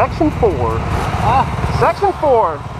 Section 4. Ah, Section 4.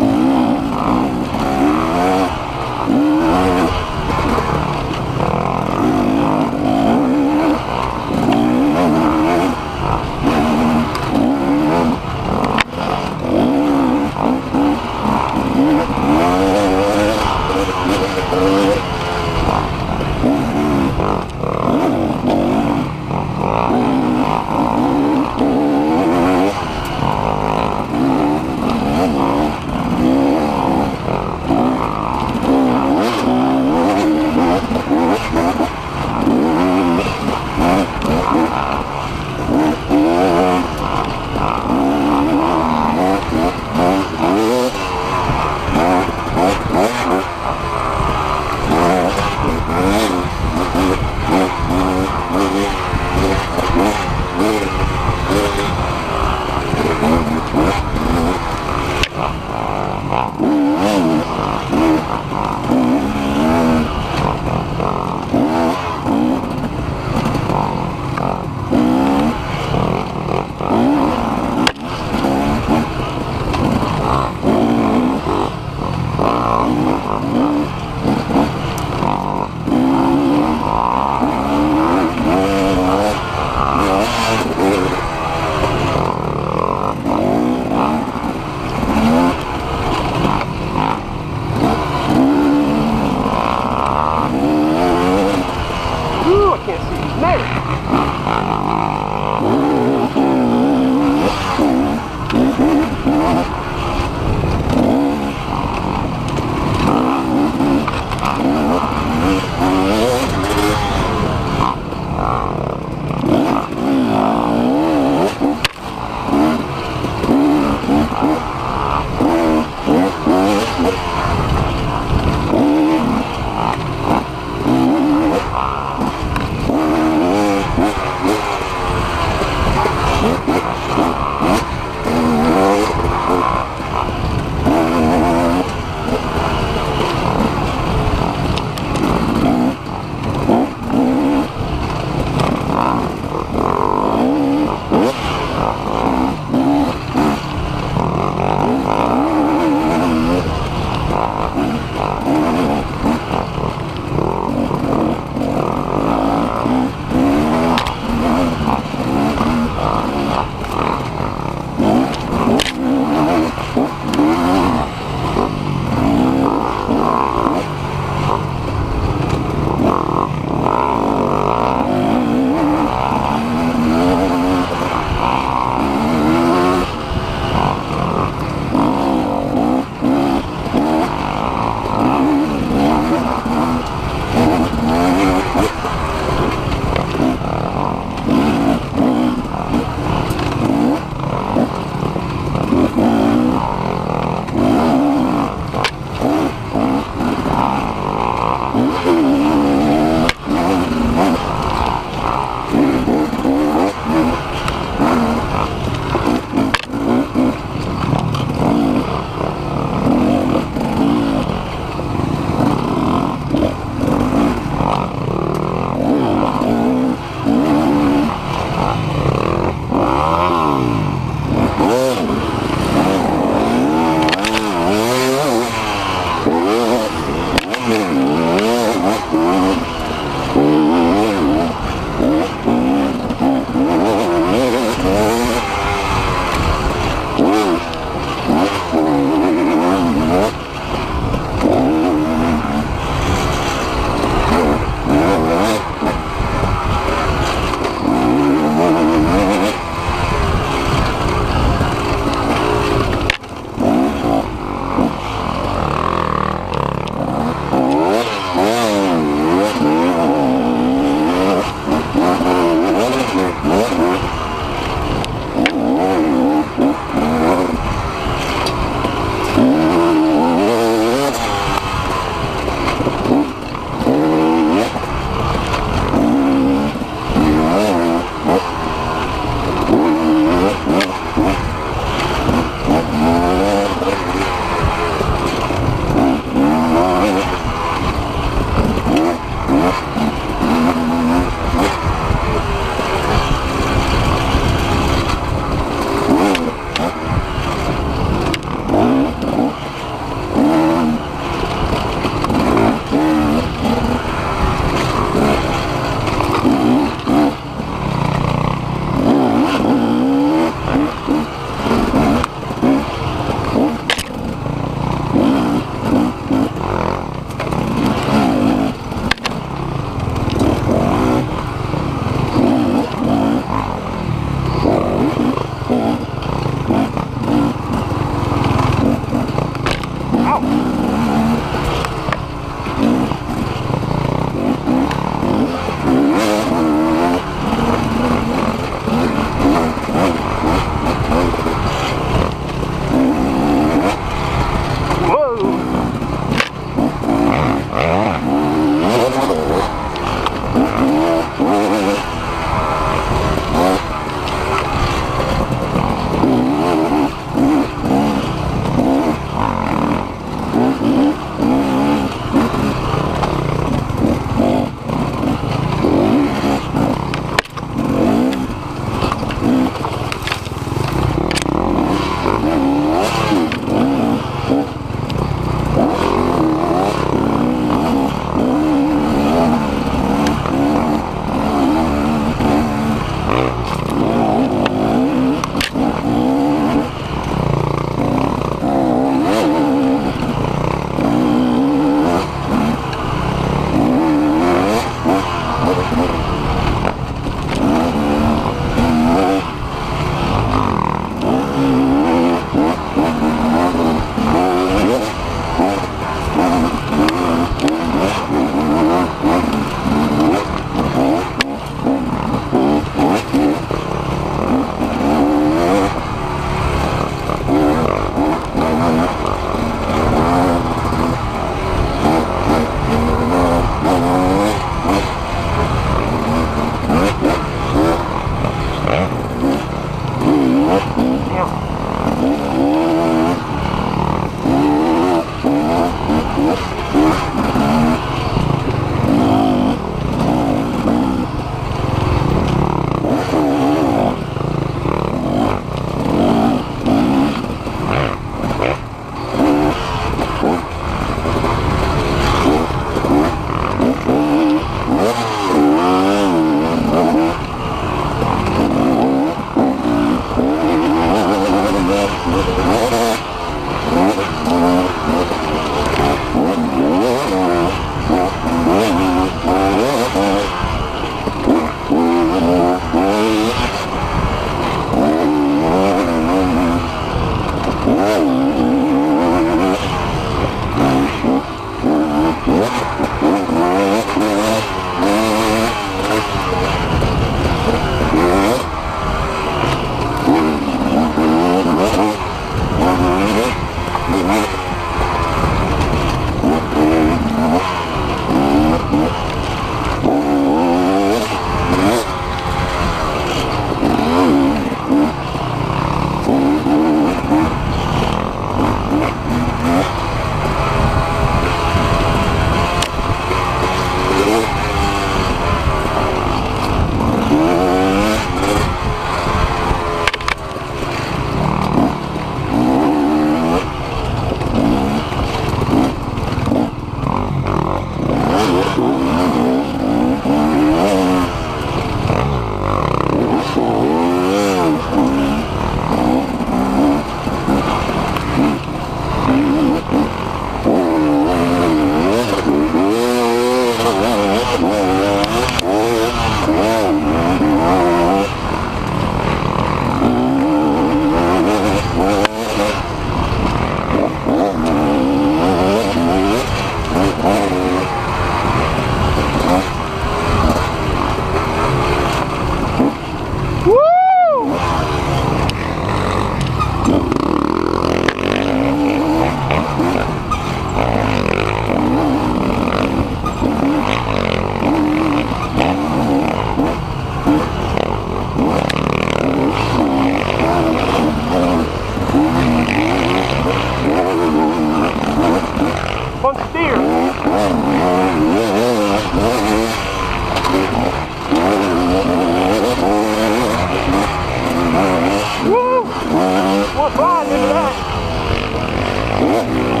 that.